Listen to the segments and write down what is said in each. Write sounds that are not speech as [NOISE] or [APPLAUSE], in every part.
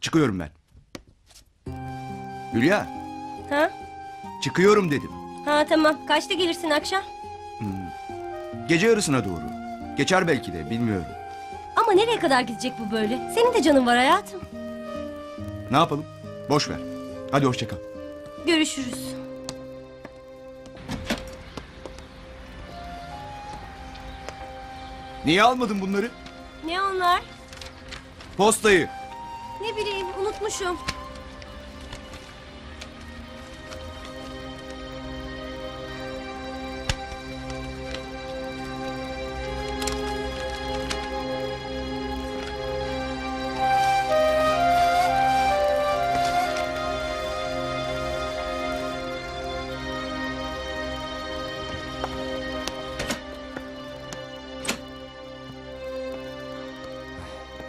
Çıkıyorum ben. Hülya Ha? çıkıyorum dedim. Ha tamam. Kaçta gelirsin akşam? Gece yarısına doğru. Geçer belki de bilmiyorum. Ama nereye kadar gidecek bu böyle? Senin de canın var hayatım. Ne yapalım? Boş ver. Hadi hoşça kal. Görüşürüz. Niye almadın bunları? Ne onlar? Postayı. Ne bileyim unutmuşum.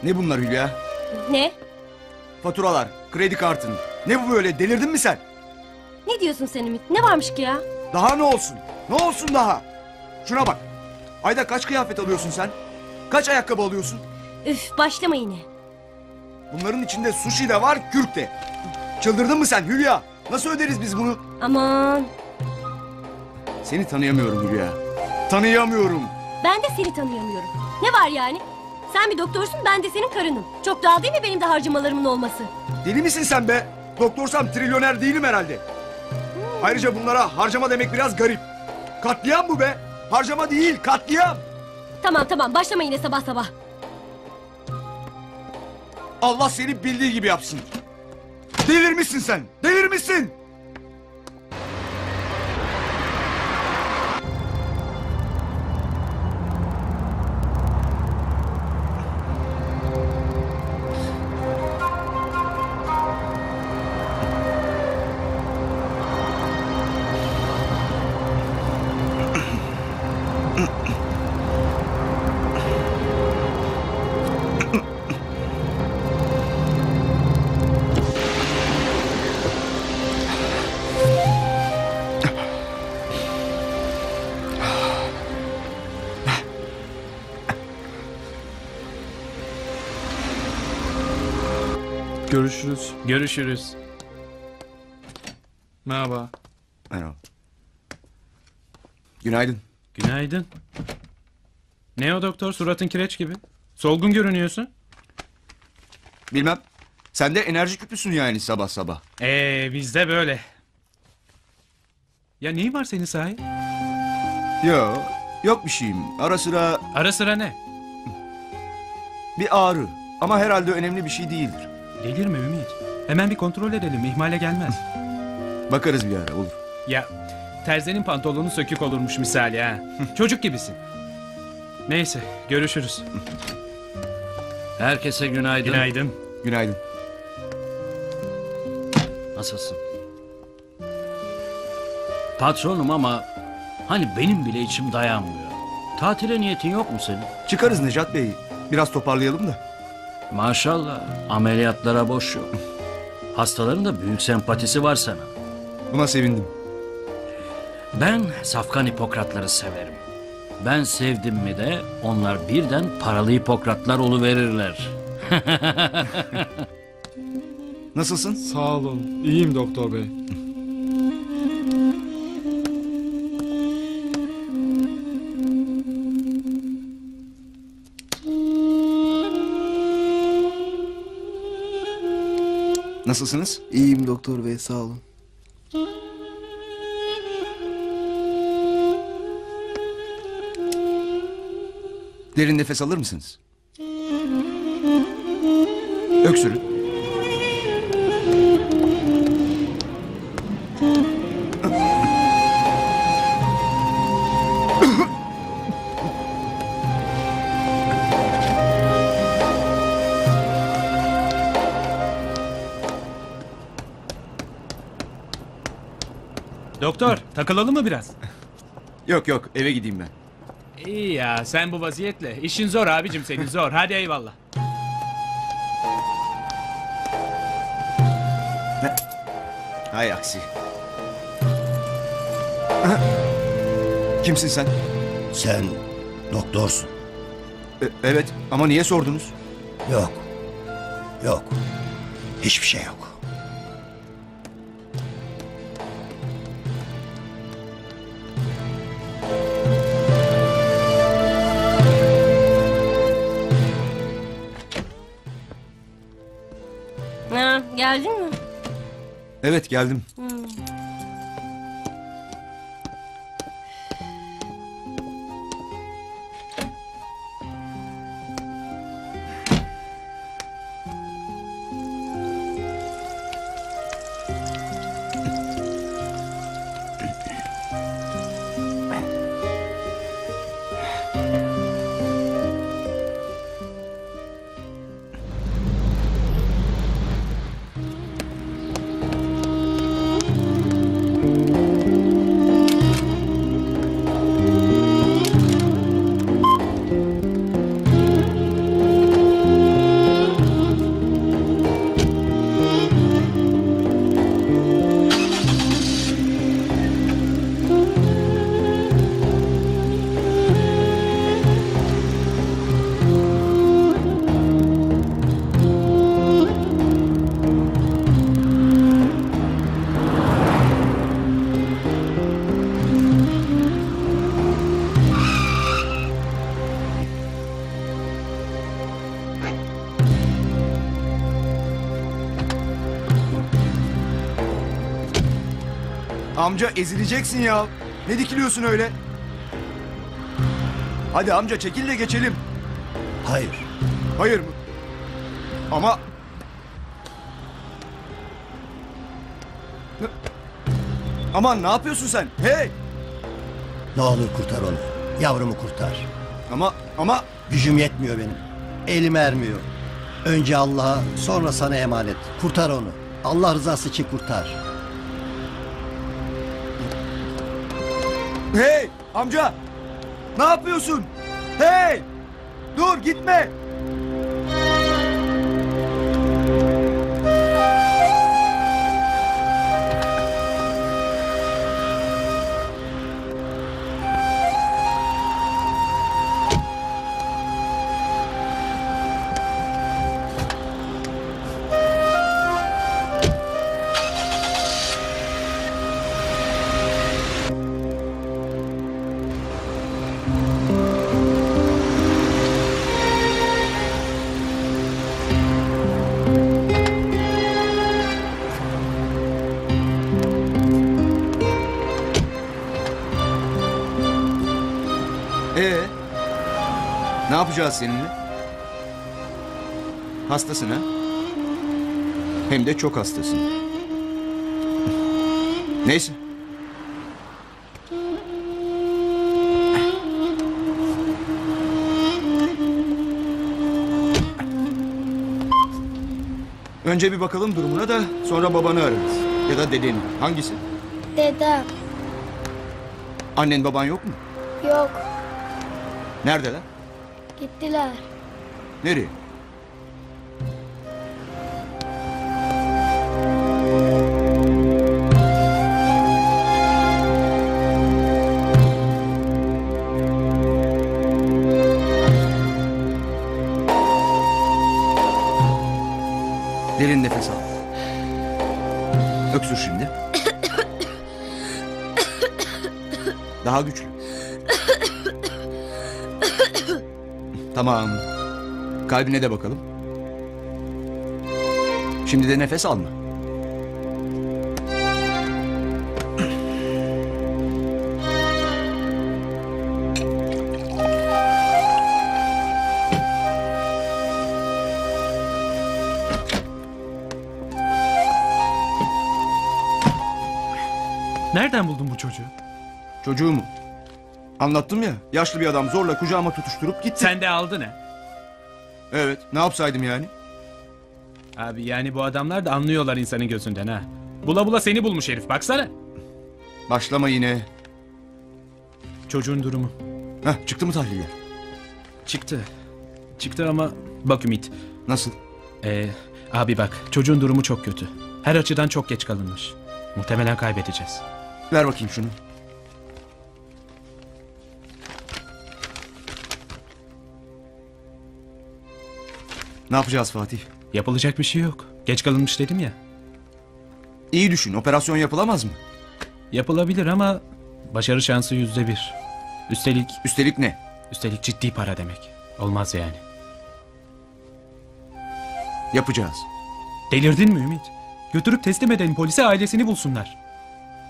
Ne bunlar Hülya? Ne? Faturalar, kredi kartın. Ne bu böyle delirdin mi sen? Ne diyorsun sen Ümit? Ne varmış ki ya? Daha ne olsun? Ne olsun daha? Şuna bak. Ayda kaç kıyafet alıyorsun sen? Kaç ayakkabı alıyorsun? Üf başlama yine. Bunların içinde sushi de var, kürk de. Çıldırdın mı sen Hülya? Nasıl öderiz biz bunu? Aman. Seni tanıyamıyorum Hülya. Tanıyamıyorum. Ben de seni tanıyamıyorum. Ne var yani? Sen bir doktorsun ben de senin karınım. Çok doğal değil mi benim de harcamalarımın olması? Deli misin sen be? Doktorsam trilyoner değilim herhalde. Ayrıca bunlara harcama demek biraz garip. Katliam bu be. Harcama değil, katliam. Tamam tamam başlama yine sabah sabah. Allah seni bildiği gibi yapsın. Delirmişsin sen. Delirmişsin. Görüşürüz. Görüşürüz. Merhaba. Merhaba. Günaydın. Günaydın. Ne o doktor suratın kireç gibi? Solgun görünüyorsun. Bilmem. Sen de enerji küpüsün yani sabah sabah. Ee bizde böyle. Ya neyi var senin sahi? Yok. Yok bir şeyim. Ara sıra Ara sıra ne? bir ağrı. Ama herhalde önemli bir şey değildir. Delirme Ümit. Hemen bir kontrol edelim ihmale gelmez. Bakarız bir ara olur. ya terzinin pantolonu sökük olurmuş misali ha. Çocuk gibisin. Neyse görüşürüz. Herkese günaydın. Günaydın. Günaydın. Nasılsın? Patronum ama hani benim bile içim dayanmıyor. Tatile niyetin yok mu senin? Çıkarız Necat Bey. Biraz toparlayalım da. Maşallah ameliyatlara boş yok. Hastaların da büyük sempatisi var sana. Buna sevindim. Ben safkan hipokratları severim. Ben sevdim mi de onlar birden paralı hipokratlar oluverirler. [LAUGHS] Nasılsın? Sağ olun. İyiyim doktor bey. Nasılsınız? İyiyim doktor bey sağ olun. Derin nefes alır mısınız? Öksürün. Takılalım mı biraz? Yok yok eve gideyim ben. İyi ya sen bu vaziyetle. İşin zor abicim senin zor. Hadi eyvallah. Hay aksi. Kimsin sen? Sen doktorsun. E, evet ama niye sordunuz? Yok. Yok. Hiçbir şey yok. Evet geldim. Amca ezileceksin ya. Ne dikiliyorsun öyle? Hadi amca çekil de geçelim. Hayır. Hayır mı? Ama... Aman ne yapıyorsun sen? Hey! Ne olur kurtar onu. Yavrumu kurtar. Ama ama Gücüm yetmiyor benim. Elim ermiyor. Önce Allah'a sonra sana emanet. Kurtar onu. Allah rızası için kurtar. Hey amca! Ne yapıyorsun? Hey! Dur gitme! Yapacağız seninle? Hastasın ha? Hem de çok hastasın. Neyse. Önce bir bakalım durumuna da sonra babanı ararız. Ya da dedeni. Hangisi? Dedem Annen baban yok mu? yok Neredeler? Gittiler. Nereye? Derin nefes al. Öksür şimdi. Daha güçlü. Tamam. Kalbine de bakalım. Şimdi de nefes alma. Nereden buldun bu çocuğu? Çocuğu mu? Anlattım ya. Yaşlı bir adam zorla kucağıma tutuşturup gitti. Sen de aldın ha. Evet. Ne yapsaydım yani? Abi yani bu adamlar da anlıyorlar insanın gözünden ha. Bula bula seni bulmuş herif baksana. Başlama yine. Çocuğun durumu. Heh, çıktı mı tahliller? Çıktı. Çıktı ama bak Ümit. Nasıl? Ee, abi bak çocuğun durumu çok kötü. Her açıdan çok geç kalınmış. Muhtemelen kaybedeceğiz. Ver bakayım şunu. Ne yapacağız Fatih? Yapılacak bir şey yok. Geç kalınmış dedim ya. İyi düşün. Operasyon yapılamaz mı? Yapılabilir ama başarı şansı yüzde bir. Üstelik, Üstelik ne? üstelik ciddi para demek. Olmaz yani. Yapacağız. Delirdin mi Ümit? Götürüp teslim edelim polise ailesini bulsunlar.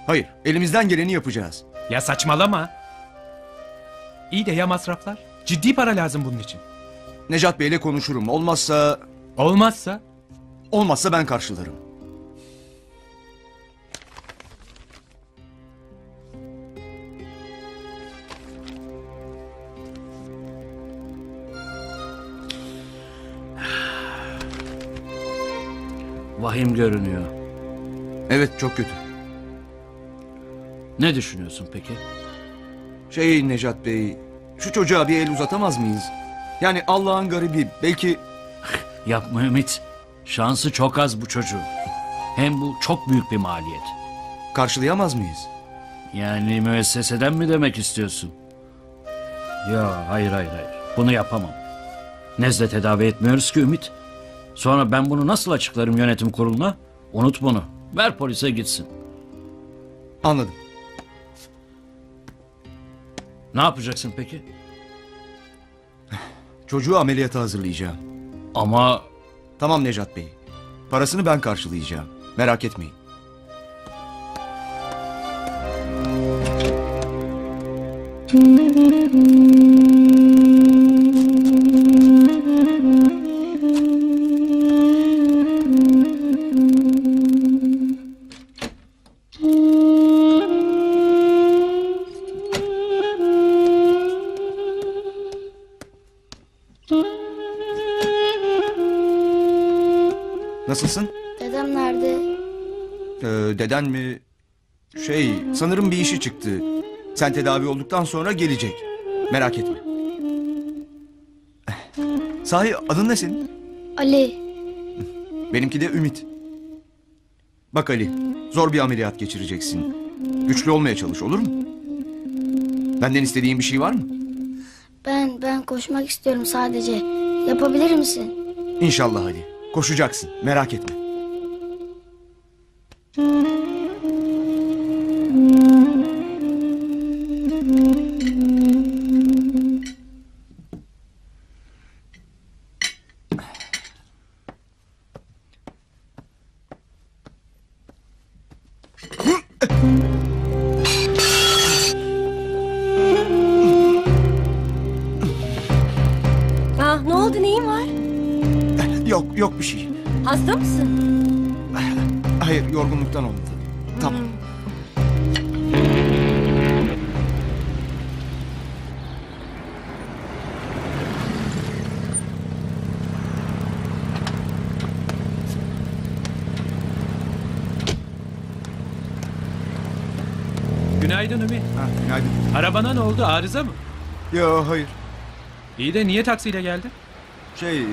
Hayır. Elimizden geleni yapacağız. Ya saçmalama. İyi de ya masraflar? Ciddi para lazım bunun için. Necat Bey'le konuşurum. Olmazsa... Olmazsa Olmazsa ben karşılarım. Vahim görünüyor. Evet çok kötü. Ne düşünüyorsun peki? Şey Necat Bey... Şu çocuğa bir el uzatamaz mıyız? Yani Allah'ın garibi. Belki... Yapma Ümit. Şansı çok az bu çocuğun. Hem bu çok büyük bir maliyet. Karşılayamaz mıyız? Yani müesseseden mi demek istiyorsun? Ya hayır hayır hayır. Bunu yapamam. Nezle tedavi etmiyoruz ki Ümit. Sonra ben bunu nasıl açıklarım yönetim kuruluna? Unut bunu. Ver polise gitsin. Anladım. Ne yapacaksın peki? Çocuğu ameliyata hazırlayacağım. Ama Tamam Necat Bey. Parasını ben karşılayacağım. Merak etmeyin. Nasılsın? Dedem nerede? Ee, deden mi? Şey, sanırım bir işi çıktı. Sen tedavi olduktan sonra gelecek. Merak etme. Sahi adın ne senin? Ali. Benimki de Ümit. Bak Ali, zor bir ameliyat geçireceksin. Güçlü olmaya çalış olur mu? Benden istediğin bir şey var mı? Ben ben koşmak istiyorum sadece. Yapabilir misin? İnşallah Ali. Koşacaksın, merak etme. Günaydın Ümit. Ha, günaydın. Arabana ne oldu arıza mı? Yo, hayır. İyi de niye taksiyle geldin? Şey,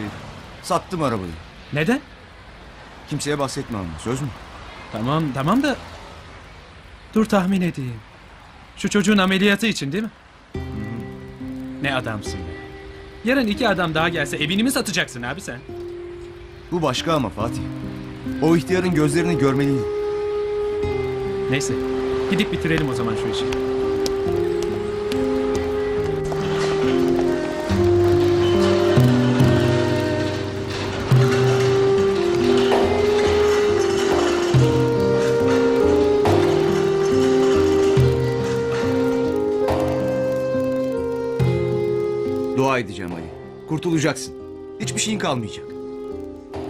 sattım arabayı. Neden? Kimseye bahsetme ama, söz mü? Tamam tamam da dur tahmin edeyim. Şu çocuğun ameliyatı için değil mi? Ne adamsın be. Yarın iki adam daha gelse evini mi satacaksın abi sen? Bu başka ama Fatih. O ihtiyarın gözlerini görmeliydim. Neyse gidip bitirelim o zaman şu işi. Dua edeceğim Ali. Kurtulacaksın. Hiçbir şeyin kalmayacak.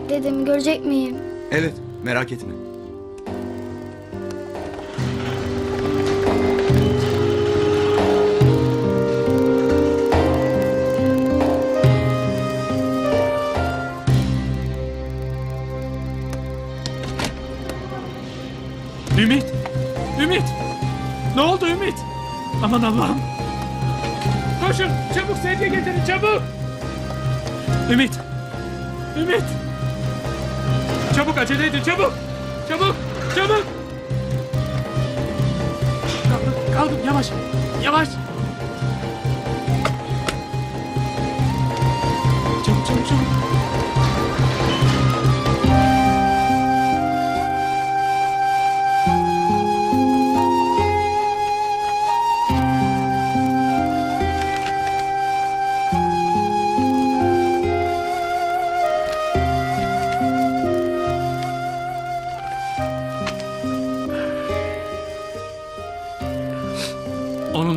Dedemi görecek miyim? Evet, merak etme. Ümit! Ümit! Ne oldu Ümit? Aman Allah'ım! Koşun! Çabuk sedye getirin çabuk! Ümit! Ümit! Çabuk acele edin çabuk! Çabuk! Çabuk! Kaldım, kaldım yavaş! Yavaş! Çabuk çabuk çabuk!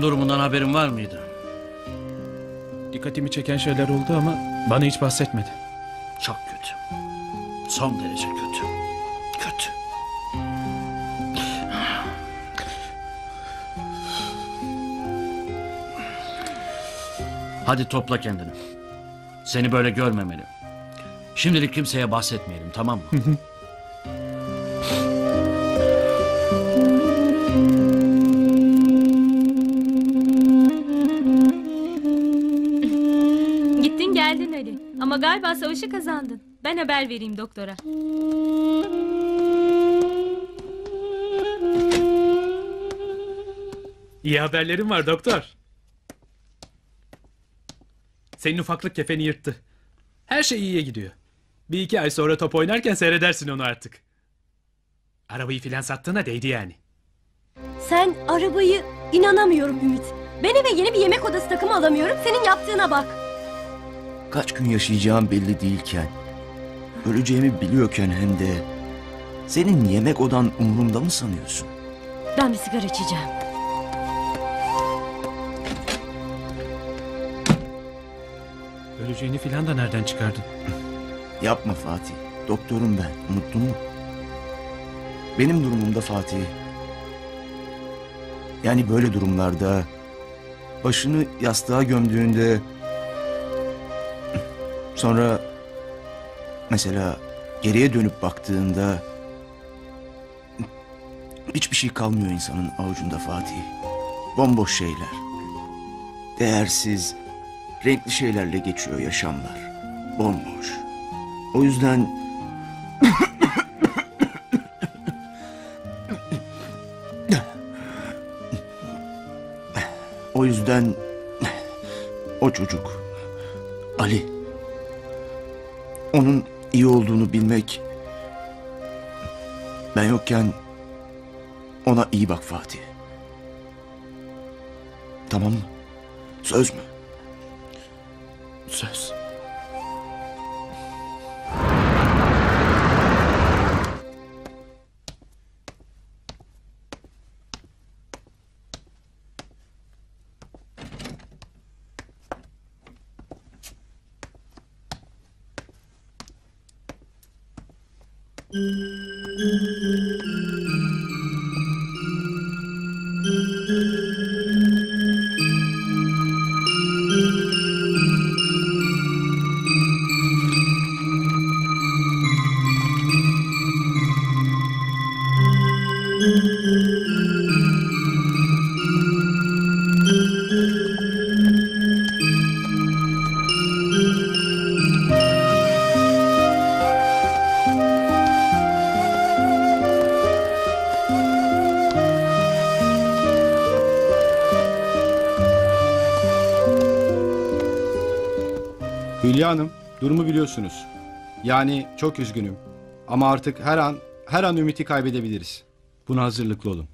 Durumundan haberin var mıydı? Dikkatimi çeken şeyler oldu ama bana hiç bahsetmedi. Çok kötü. Son derece kötü. Kötü. Hadi topla kendini. Seni böyle görmemeli. Şimdilik kimseye bahsetmeyelim tamam mı? Ama galiba savaşı kazandın. Ben haber vereyim doktora. İyi haberlerim var doktor. Senin ufaklık kefeni yırttı. Her şey iyiye gidiyor. Bir iki ay sonra top oynarken seyredersin onu artık. Arabayı filan sattığına değdi yani. Sen arabayı inanamıyorum Ümit. Ben eve yeni bir yemek odası takımı alamıyorum. Senin yaptığına bak. Kaç gün yaşayacağım belli değilken, öleceğimi biliyorken hem de senin yemek odan umurumda mı sanıyorsun? Ben bir sigara içeceğim. Öleceğini filan da nereden çıkardın? Yapma Fatih. Doktorum ben. Unuttun mu? Benim durumumda Fatih. Yani böyle durumlarda başını yastığa gömdüğünde sonra mesela geriye dönüp baktığında hiçbir şey kalmıyor insanın avucunda Fatih. Bomboş şeyler. Değersiz, renkli şeylerle geçiyor yaşamlar. Bomboş. O yüzden O yüzden o çocuk Ali onun iyi olduğunu bilmek ben yokken ona iyi bak Fatih. Tamam mı? Söz mü? Söz. Durumu biliyorsunuz. Yani çok üzgünüm. Ama artık her an, her an ümiti kaybedebiliriz. Buna hazırlıklı olun.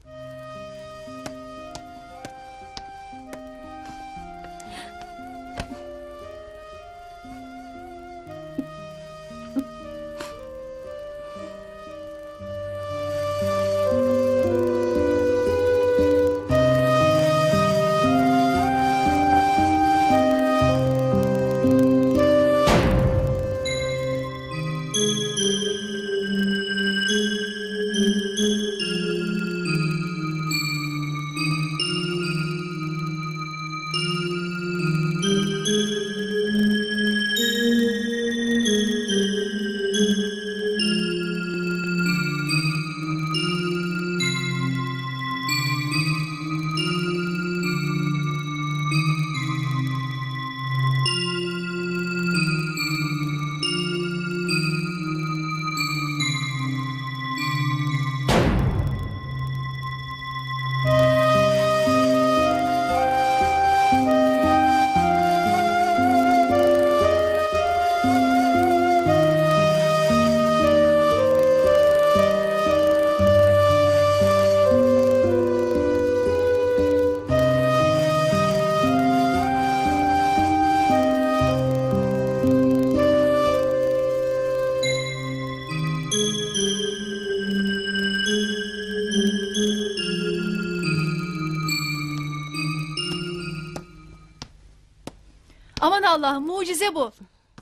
Allah mucize bu.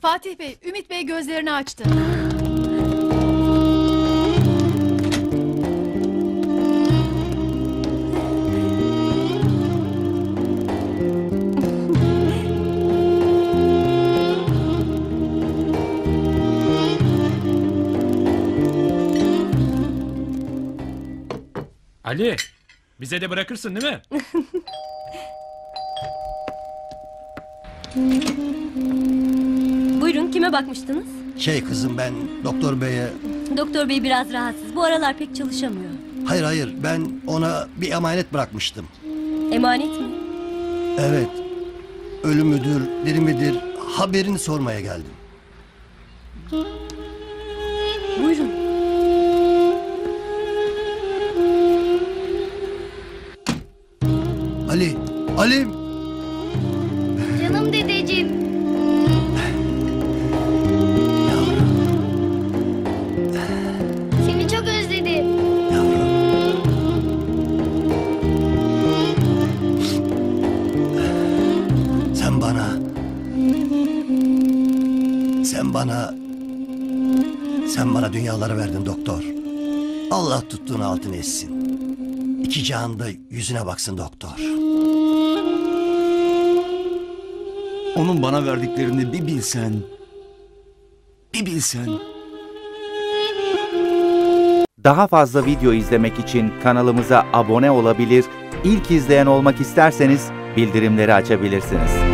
Fatih Bey, Ümit Bey gözlerini açtı. Ali, bize de bırakırsın değil mi? [LAUGHS] Buyurun kime bakmıştınız? Şey kızım ben doktor beye... Doktor bey biraz rahatsız. Bu aralar pek çalışamıyor. Hayır hayır ben ona bir emanet bırakmıştım. Emanet mi? Evet. Ölü müdür, diri midir haberini sormaya geldim. Buyurun. Ali, Ali bana... Sen bana dünyaları verdin doktor. Allah tuttuğun altın etsin. İki cihanda yüzüne baksın doktor. Onun bana verdiklerini bir bilsen. Bir bilsen. Daha fazla video izlemek için kanalımıza abone olabilir, ilk izleyen olmak isterseniz bildirimleri açabilirsiniz.